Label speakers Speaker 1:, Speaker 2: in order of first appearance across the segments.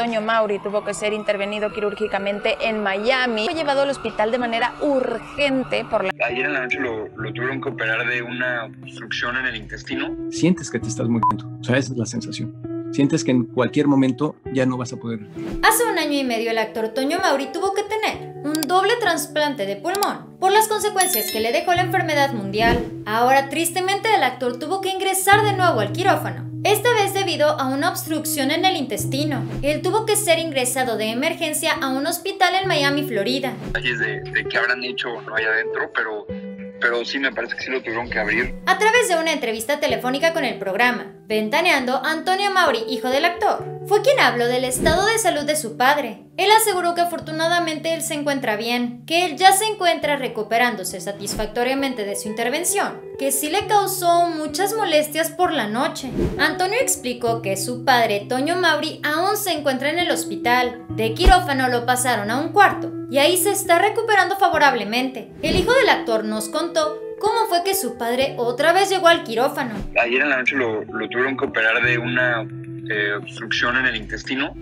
Speaker 1: Toño Mauri tuvo que ser intervenido quirúrgicamente en Miami. Fue llevado al hospital de manera urgente por la...
Speaker 2: Ayer en la noche lo, lo tuvieron que operar de una obstrucción en el intestino.
Speaker 3: Sientes que te estás muriendo. O sea, esa es la sensación. Sientes que en cualquier momento ya no vas a poder.
Speaker 4: Hace un año y medio el actor Toño Mauri tuvo que tener un doble trasplante de pulmón por las consecuencias que le dejó la enfermedad mundial. Ahora tristemente el actor tuvo que ingresar de nuevo al quirófano esta vez debido a una obstrucción en el intestino. Él tuvo que ser ingresado de emergencia a un hospital en Miami, Florida.
Speaker 2: De, de qué habrán hecho no hay adentro, pero, pero sí me parece que sí lo tuvieron que abrir.
Speaker 4: A través de una entrevista telefónica con el programa, Ventaneando, Antonio Mauri, hijo del actor, fue quien habló del estado de salud de su padre. Él aseguró que afortunadamente él se encuentra bien, que él ya se encuentra recuperándose satisfactoriamente de su intervención, que sí le causó muchas molestias por la noche. Antonio explicó que su padre, Toño Mauri, aún se encuentra en el hospital. De quirófano lo pasaron a un cuarto y ahí se está recuperando favorablemente. El hijo del actor nos contó cómo fue que su padre otra vez llegó al quirófano.
Speaker 2: Ayer en la noche lo, tuvieron que operar de una eh, obstrucción en el intestino.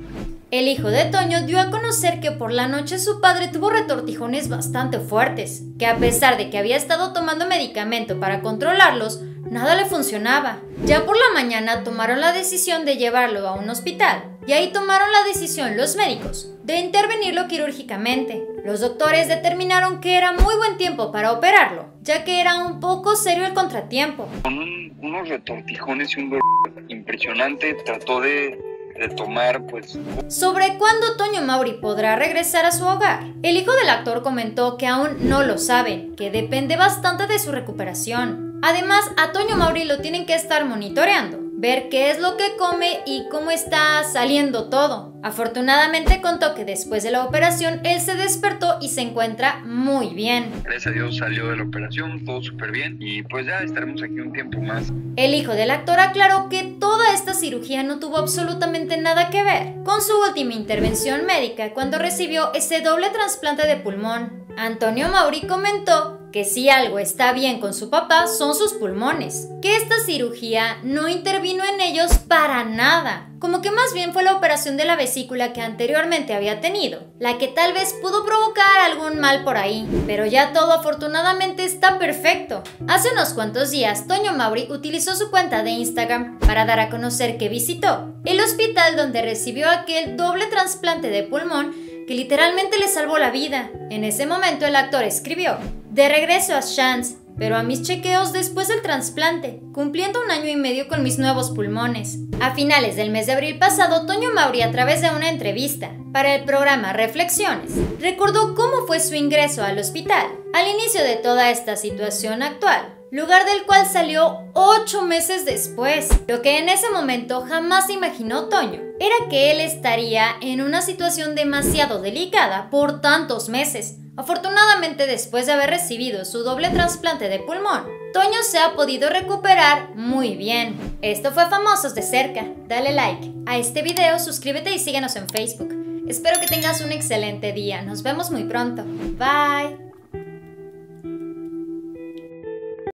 Speaker 4: El hijo de Toño dio a conocer que por la noche su padre tuvo retortijones bastante fuertes, que a pesar de que había estado tomando medicamento para controlarlos, nada le funcionaba. Ya por la mañana tomaron la decisión de llevarlo a un hospital, y ahí tomaron la decisión los médicos de intervenirlo quirúrgicamente. Los doctores determinaron que era muy buen tiempo para operarlo, ya que era un poco serio el contratiempo.
Speaker 2: Con unos retortijones y un dolor impresionante, trató de, de tomar pues...
Speaker 4: Sobre cuándo Toño Mauri podrá regresar a su hogar, el hijo del actor comentó que aún no lo saben, que depende bastante de su recuperación. Además, a Toño Mauri lo tienen que estar monitoreando, ver qué es lo que come y cómo está saliendo todo. Afortunadamente contó que después de la operación él se despertó y se encuentra muy bien.
Speaker 2: Gracias a Dios salió de la operación, todo súper bien y pues ya estaremos aquí un tiempo más.
Speaker 4: El hijo del actor aclaró que toda esta cirugía no tuvo absolutamente nada que ver con su última intervención médica cuando recibió ese doble trasplante de pulmón. Antonio Mauri comentó que si algo está bien con su papá son sus pulmones, que esta cirugía no intervino en ellos para nada, como que más bien fue la operación de la vesícula que anteriormente había tenido, la que tal vez pudo provocar algún mal por ahí, pero ya todo afortunadamente está perfecto. Hace unos cuantos días, Toño Mauri utilizó su cuenta de Instagram para dar a conocer que visitó el hospital donde recibió aquel doble trasplante de pulmón que literalmente le salvó la vida. En ese momento el actor escribió, de regreso a Chance, pero a mis chequeos después del trasplante, cumpliendo un año y medio con mis nuevos pulmones. A finales del mes de abril pasado, Toño Mauri, a través de una entrevista para el programa Reflexiones, recordó cómo fue su ingreso al hospital al inicio de toda esta situación actual, lugar del cual salió ocho meses después. Lo que en ese momento jamás imaginó Toño era que él estaría en una situación demasiado delicada por tantos meses Afortunadamente, después de haber recibido su doble trasplante de pulmón, Toño se ha podido recuperar muy bien. Esto fue Famosos de cerca. Dale like a este video, suscríbete y síguenos en Facebook. Espero que tengas un excelente día. Nos vemos muy pronto. Bye.